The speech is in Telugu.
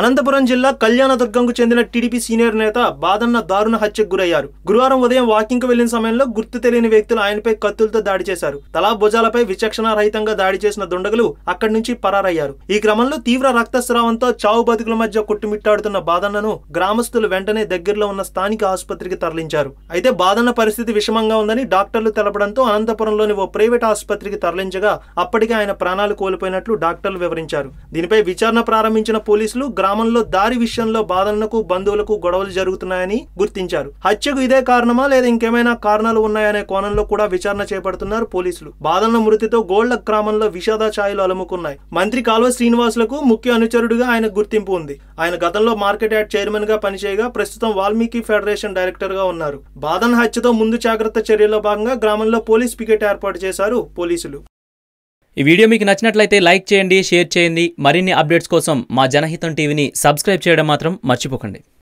అనంతపురం జిల్లా కళ్యాణదుర్గంకు చెందిన టీడీపీ సీనియర్ నేత బాదన్న దారుణ హత్యకు గురయ్యారు. గురువారం ఉదయం వాకింగ్ వెళ్ళిన సమయంలో గుర్తు తెలియని వ్యక్తులు ఆయనపై కత్తులతో దాడి చేశారు. తలా భుజాలపై విచక్షణ రహితంగా దాడి చేసిన దుండగులు అక్కడి నుంచి పరారయ్యారు. ఈ క్రమంలో తీవ్ర రక్తస్రావంతో చావు బతుకుల మధ్య కొట్టుమిట్టాడుతున్న బాదన్నను గ్రామస్తులు వెంటనే దగ్గరలో ఉన్న స్థానిక ఆసుపత్రికి తరలించారు. అయితే బాదన్న పరిస్థితి విషమంగా ఉందని డాక్టర్లు తెలపడంతో అనంతపురంలోని ఓ ప్రైవేట్ ఆసుపత్రికి తరలించగా అప్పటికే ఆయన ప్రాణాలు కోల్పోయినట్లు డాక్టర్లు వివరించారు. దీనిపై విచారణ ప్రారంభించిన పోలీసులు గ్రామంలో దారి విషయంలో బాధలకు బంధువులకు గొడవలు జరుగుతున్నాయని గుర్తించారు. హత్యకు ఇదే కారణమా లేదా ఇంకేమైనా కారణాలు ఉన్నాయనే కోణంలో కూడా విచారణ చేపడుతున్నారు పోలీసులు. బాధన్న మృతితో గోళ్ళ గ్రామంలో విషాద ఛాయలు అలుముకున్నాయి. మంత్రి కాల్వ శ్రీనివాసులకు ముఖ్య అనుచరుడిగా ఆయన గుర్తింపు ఉంది. ఆయన గతంలో మార్కెట్ యార్డ్ చైర్మన్గా పనిచేయగా ప్రస్తుతం వాల్మీకి ఫెడరేషన్ డైరెక్టర్గా ఉన్నారు. బాధన్ హత్యతో ముందు జాగ్రత్త చర్యల్లో భాగంగా గ్రామంలో పోలీస్ పికెట్ ఏర్పాటు చేశారు పోలీసులు. ఈ వీడియో మీకు నచ్చినట్లయితే లైక్ చేయండి షేర్ చేయండి. మరిన్ని అప్డేట్స్ కోసం మా జనహితం టీవీని సబ్స్క్రైబ్ చేయడం మాత్రం మర్చిపోకండి.